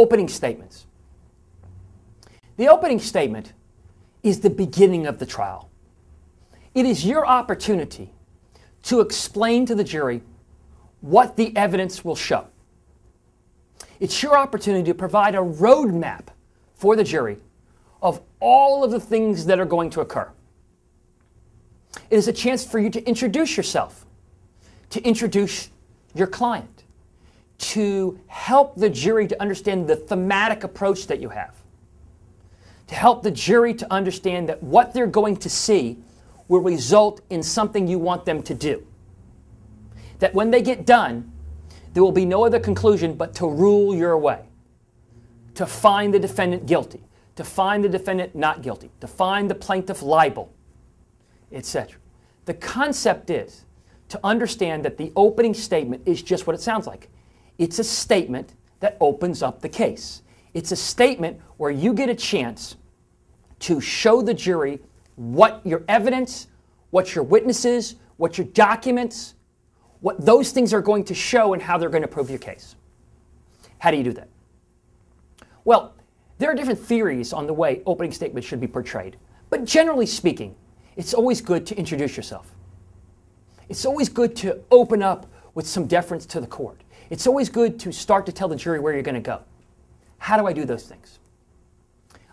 opening statements. The opening statement is the beginning of the trial. It is your opportunity to explain to the jury what the evidence will show. It's your opportunity to provide a roadmap for the jury of all of the things that are going to occur. It is a chance for you to introduce yourself, to introduce your client, to help the jury to understand the thematic approach that you have, to help the jury to understand that what they're going to see will result in something you want them to do. That when they get done, there will be no other conclusion but to rule your way, to find the defendant guilty, to find the defendant not guilty, to find the plaintiff liable, etc. The concept is to understand that the opening statement is just what it sounds like. It's a statement that opens up the case. It's a statement where you get a chance to show the jury what your evidence, what your witnesses, what your documents, what those things are going to show and how they're going to prove your case. How do you do that? Well, there are different theories on the way opening statements should be portrayed. But generally speaking, it's always good to introduce yourself. It's always good to open up with some deference to the court. It's always good to start to tell the jury where you're going to go. How do I do those things?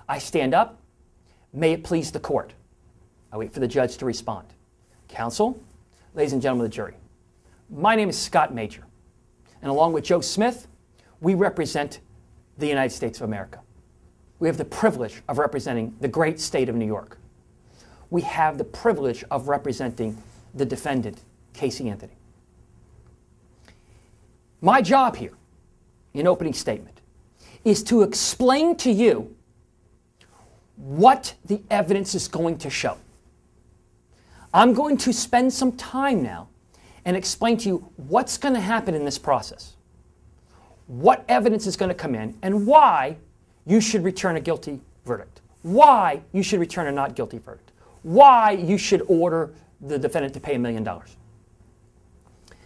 I stand up, may it please the court. I wait for the judge to respond. Counsel, ladies and gentlemen of the jury, my name is Scott Mager, and along with Joe Smith, we represent the United States of America. We have the privilege of representing the great state of New York. We have the privilege of representing the defendant, Casey Anthony. My job here, in opening statement, is to explain to you what the evidence is going to show. I'm going to spend some time now and explain to you what's going to happen in this process, what evidence is going to come in, and why you should return a guilty verdict, why you should return a not guilty verdict, why you should order the defendant to pay a million dollars.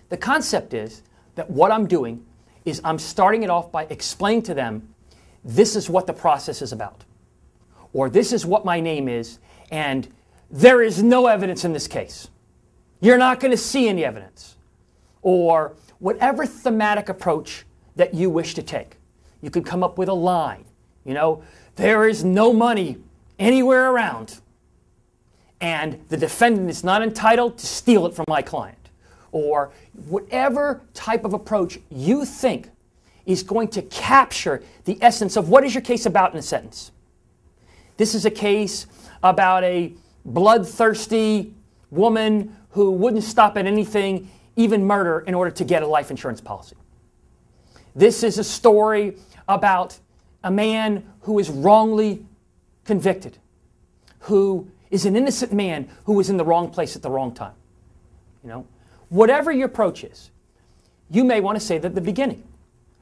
The concept is that what I'm doing is I'm starting it off by explaining to them this is what the process is about, or this is what my name is, and there is no evidence in this case. You're not going to see any evidence, or whatever thematic approach that you wish to take. You could come up with a line, you know, there is no money anywhere around, and the defendant is not entitled to steal it from my client. Or whatever type of approach you think is going to capture the essence of what is your case about in a sentence. This is a case about a bloodthirsty woman who wouldn't stop at anything, even murder, in order to get a life insurance policy. This is a story about a man who is wrongly convicted, who is an innocent man who was in the wrong place at the wrong time. You know, whatever your approach is, you may want to say that at the beginning.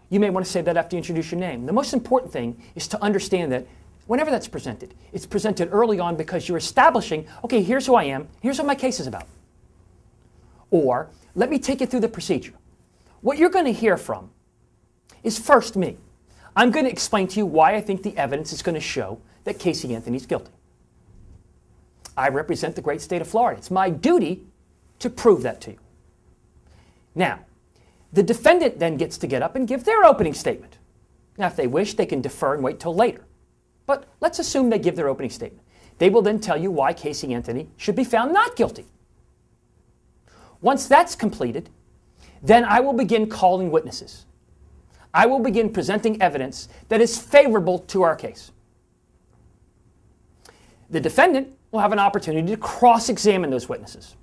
You may want to say that after you introduce your name. The most important thing is to understand that whenever that's presented, it's presented early on because you're establishing, okay, here's who I am, here's what my case is about. Or, let me take you through the procedure. What you're going to hear from is first me. I'm going to explain to you why I think the evidence is going to show that Casey Anthony's guilty. I represent the great state of Florida. It's my duty to prove that to you. Now, the defendant then gets to get up and give their opening statement. Now, if they wish, they can defer and wait till later. But let's assume they give their opening statement. They will then tell you why Casey Anthony should be found not guilty. Once that's completed, then I will begin calling witnesses. I will begin presenting evidence that is favorable to our case. The defendant will have an opportunity to cross examine those witnesses.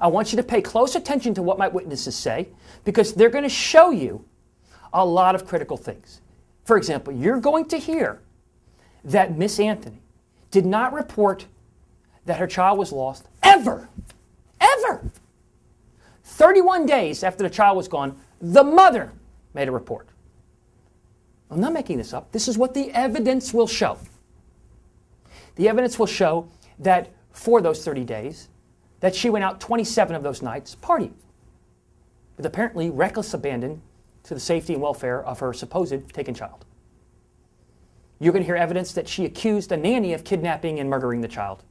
I want you to pay close attention to what my witnesses say because they're going to show you a lot of critical things. For example, you're going to hear that Miss Anthony did not report that her child was lost ever. Ever. 31 days after the child was gone, the mother made a report. I'm not making this up. This is what the evidence will show. The evidence will show that for those 30 days, that she went out 27 of those nights partying with apparently reckless abandon to the safety and welfare of her supposed taken child. You're going to hear evidence that she accused a nanny of kidnapping and murdering the child.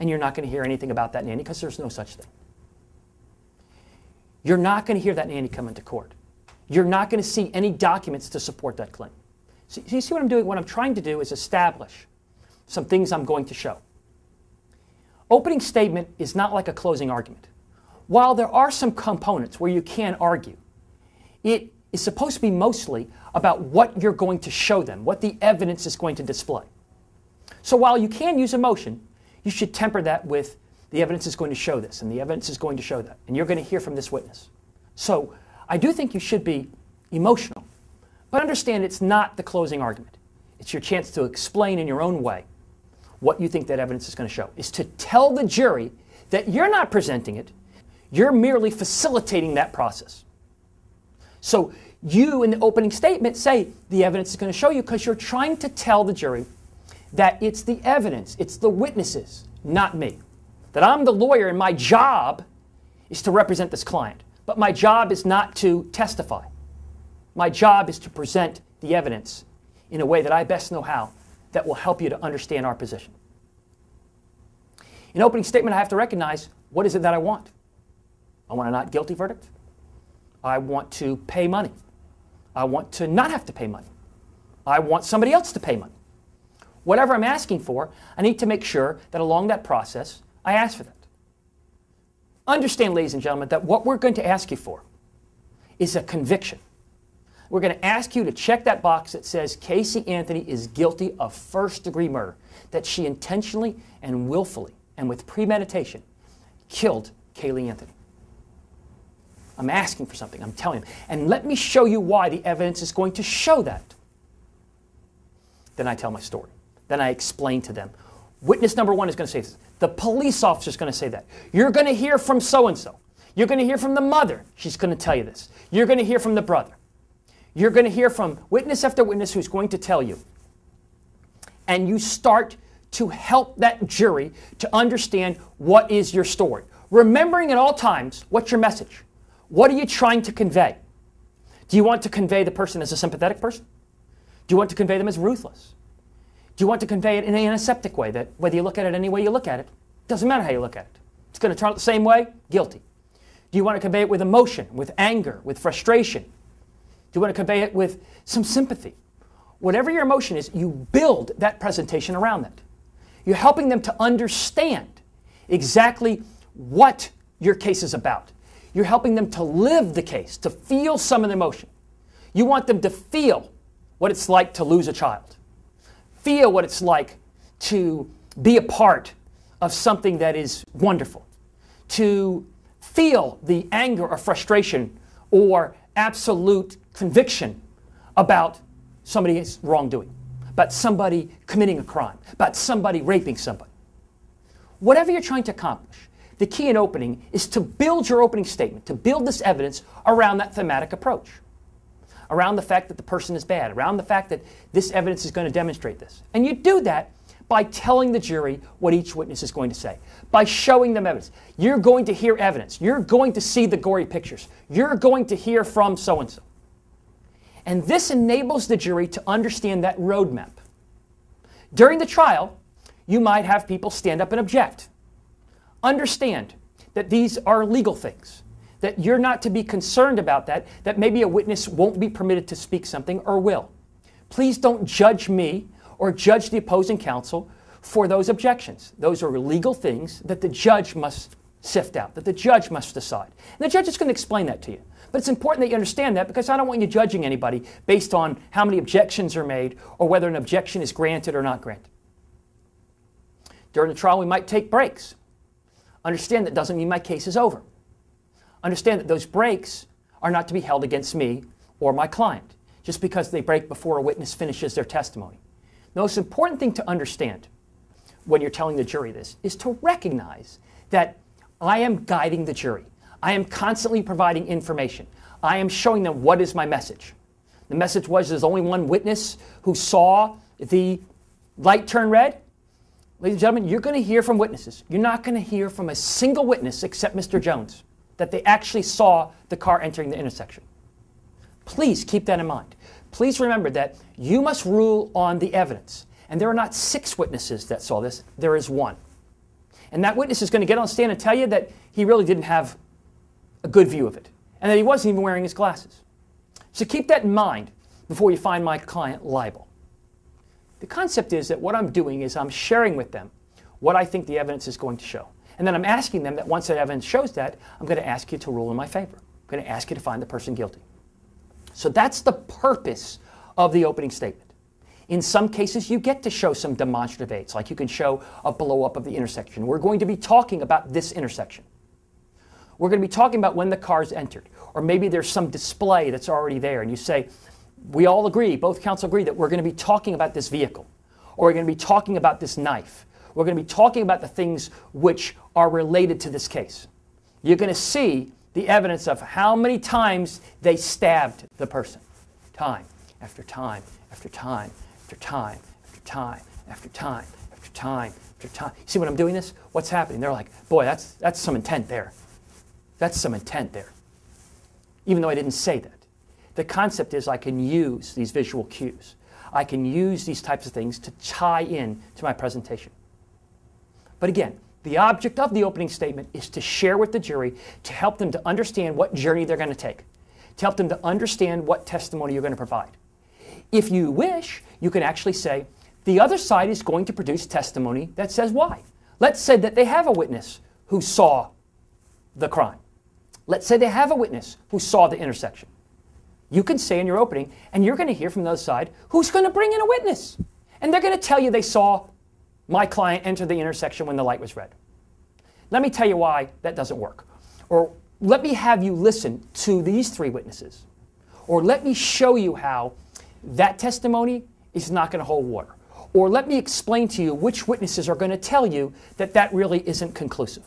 And you're not going to hear anything about that nanny because there's no such thing. You're not going to hear that nanny come into court. You're not going to see any documents to support that claim. So, you see what I'm doing? What I'm trying to do is establish some things I'm going to show. Opening statement is not like a closing argument. While there are some components where you can argue, it is supposed to be mostly about what you're going to show them, what the evidence is going to display. So while you can use emotion, you should temper that with the evidence is going to show this, and the evidence is going to show that, and you're going to hear from this witness. So I do think you should be emotional, but understand it's not the closing argument. It's your chance to explain in your own way what you think that evidence is going to show, is to tell the jury that you're not presenting it, you're merely facilitating that process. So you, in the opening statement, say the evidence is going to show you because you're trying to tell the jury that it's the evidence, it's the witnesses, not me. That I'm the lawyer and my job is to represent this client. But my job is not to testify. My job is to present the evidence in a way that I best know how that will help you to understand our position. In opening statement, I have to recognize what is it that I want? I want a not guilty verdict. I want to pay money. I want to not have to pay money. I want somebody else to pay money. Whatever I'm asking for, I need to make sure that along that process, I ask for that. Understand, ladies and gentlemen, that what we're going to ask you for is a conviction. We're going to ask you to check that box that says Casey Anthony is guilty of first degree murder, that she intentionally and willfully and with premeditation killed Caylee Anthony. I'm asking for something. I'm telling him. And let me show you why the evidence is going to show that. Then I tell my story. Then I explain to them. Witness number one is going to say this. The police officer is going to say that. You're going to hear from so and so. You're going to hear from the mother. She's going to tell you this. You're going to hear from the brother. You're going to hear from witness after witness who's going to tell you. And you start to help that jury to understand what is your story. Remembering at all times what's your message. What are you trying to convey? Do you want to convey the person as a sympathetic person? Do you want to convey them as ruthless? Do you want to convey it in an aseptic way that whether you look at it any way you look at it, doesn't matter how you look at it. It's going to turn out the same way, guilty. Do you want to convey it with emotion, with anger, with frustration? You want to convey it with some sympathy? Whatever your emotion is, you build that presentation around that. You're helping them to understand exactly what your case is about. You're helping them to live the case, to feel some of the emotion. You want them to feel what it's like to lose a child, feel what it's like to be a part of something that is wonderful, to feel the anger or frustration or absolute conviction about somebody's wrongdoing, about somebody committing a crime, about somebody raping somebody. Whatever you're trying to accomplish, the key in opening is to build your opening statement, to build this evidence around that thematic approach, around the fact that the person is bad, around the fact that this evidence is going to demonstrate this. And you do that by telling the jury what each witness is going to say, by showing them evidence. You're going to hear evidence. You're going to see the gory pictures. You're going to hear from so and so. And this enables the jury to understand that roadmap. During the trial, you might have people stand up and object. Understand that these are legal things, that you're not to be concerned about that, that maybe a witness won't be permitted to speak something or will. Please don't judge me or judge the opposing counsel for those objections. Those are legal things that the judge must sift out, that the judge must decide. And the judge is going to explain that to you. But it's important that you understand that because I don't want you judging anybody based on how many objections are made or whether an objection is granted or not granted. During the trial, we might take breaks. Understand that doesn't mean my case is over. Understand that those breaks are not to be held against me or my client just because they break before a witness finishes their testimony. The most important thing to understand when you're telling the jury this is to recognize that I am guiding the jury. I am constantly providing information. I am showing them what is my message. The message was there's only one witness who saw the light turn red. Ladies and gentlemen, you're going to hear from witnesses. You're not going to hear from a single witness except Mr. Jones that they actually saw the car entering the intersection. Please keep that in mind. Please remember that you must rule on the evidence. And there are not six witnesses that saw this, there is one. And that witness is going to get on stand and tell you that he really didn't have a good view of it and that he wasn't even wearing his glasses. So keep that in mind before you find my client liable. The concept is that what I'm doing is I'm sharing with them what I think the evidence is going to show. And then I'm asking them that once that evidence shows that, I'm going to ask you to rule in my favor. I'm going to ask you to find the person guilty. So that's the purpose of the opening statement. In some cases, you get to show some demonstrative aids, like you can show a blow up of the intersection. We're going to be talking about this intersection. We're going to be talking about when the cars entered, or maybe there's some display that's already there, and you say, we all agree, both counsel agree, that we're going to be talking about this vehicle, or we're going to be talking about this knife. We're going to be talking about the things which are related to this case. You're going to see the evidence of how many times they stabbed the person. Time after time after time after time after time after time after time after time. See what I'm doing this? What's happening? They're like, boy, that's, that's some intent there. That's some intent there. Even though I didn't say that. The concept is I can use these visual cues. I can use these types of things to tie in to my presentation. But again, the object of the opening statement is to share with the jury to help them to understand what journey they're going to take, to help them to understand what testimony you're going to provide. If you wish, you can actually say, the other side is going to produce testimony that says why. Let's say that they have a witness who saw the crime. Let's say they have a witness who saw the intersection. You can say in your opening, and you're going to hear from the other side who's going to bring in a witness. And they're going to tell you they saw my client enter the intersection when the light was red. Let me tell you why that doesn't work. Or let me have you listen to these three witnesses. Or let me show you how that testimony is not going to hold water. Or let me explain to you which witnesses are going to tell you that that really isn't conclusive,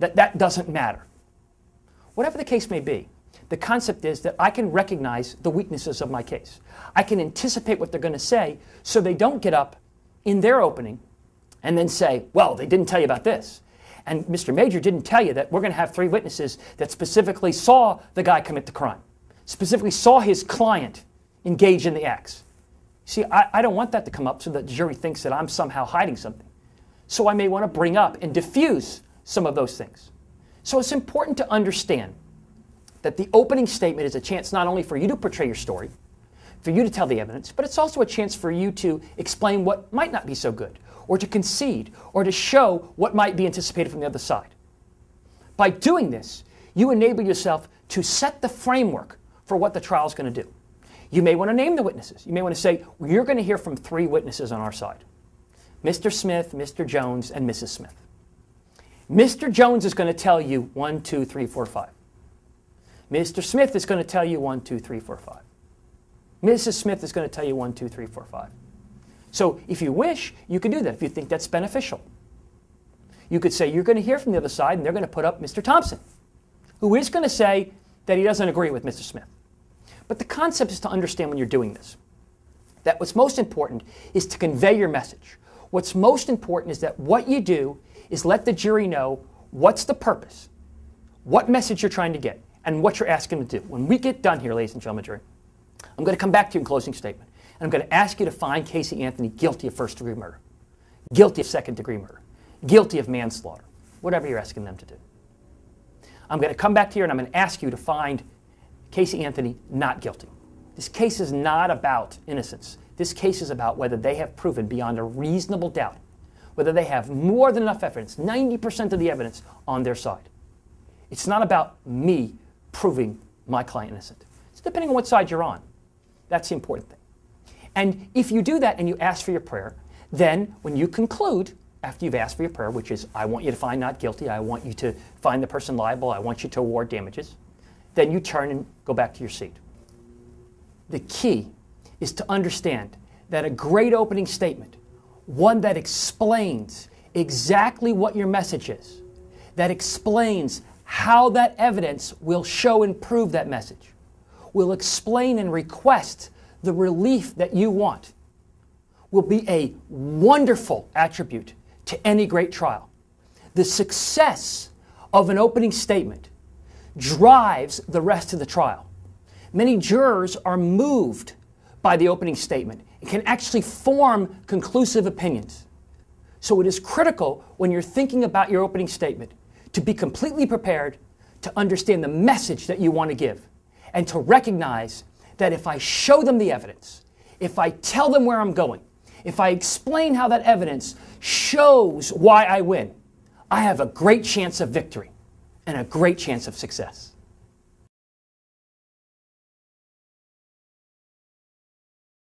that that doesn't matter. Whatever the case may be, the concept is that I can recognize the weaknesses of my case. I can anticipate what they're going to say so they don't get up in their opening and then say, well, they didn't tell you about this. And Mr. Mager didn't tell you that we're going to have three witnesses that specifically saw the guy commit the crime, specifically saw his client engage in the acts. See, I, I don't want that to come up so that the jury thinks that I'm somehow hiding something. So I may want to bring up and diffuse some of those things. So it's important to understand that the opening statement is a chance not only for you to portray your story, for you to tell the evidence, but it's also a chance for you to explain what might not be so good, or to concede, or to show what might be anticipated from the other side. By doing this, you enable yourself to set the framework for what the trial is going to do. You may want to name the witnesses. You may want to say, well, you're going to hear from three witnesses on our side Mr. Smith, Mr. Jones, and Mrs. Smith. Mr. Jones is going to tell you one, two, three, four, five. Mr. Smith is going to tell you one, two, three, four, five. Mrs. Smith is going to tell you one, two, three, four, five. So if you wish, you can do that if you think that's beneficial. You could say you're going to hear from the other side, and they're going to put up Mr. Thompson, who is going to say that he doesn't agree with Mr. Smith. But the concept is to understand when you're doing this that what's most important is to convey your message. What's most important is that what you do is let the jury know what's the purpose, what message you're trying to get, and what you're asking them to do. When we get done here, ladies and gentlemen, jury, I'm going to come back to you in closing statement, and I'm going to ask you to find Casey Anthony guilty of first degree murder, guilty of second degree murder, guilty of manslaughter, whatever you're asking them to do. I'm going to come back to you and I'm going to ask you to find Casey Anthony not guilty. This case is not about innocence. This case is about whether they have proven beyond a reasonable doubt, whether they have more than enough evidence, 90% of the evidence on their side. It's not about me proving my client innocent. It's depending on what side you're on. That's the important thing. And if you do that and you ask for your prayer, then when you conclude, after you've asked for your prayer, which is, I want you to find not guilty, I want you to find the person liable, I want you to award damages, then you turn and go back to your seat. The key is to understand that a great opening statement, one that explains exactly what your message is, that explains how that evidence will show and prove that message, will explain and request the relief that you want, will be a wonderful attribute to any great trial. The success of an opening statement drives the rest of the trial. Many jurors are moved by the opening statement and can actually form conclusive opinions. So it is critical when you're thinking about your opening statement to be completely prepared to understand the message that you want to give and to recognize that if I show them the evidence, if I tell them where I'm going, if I explain how that evidence shows why I win, I have a great chance of victory and a great chance of success.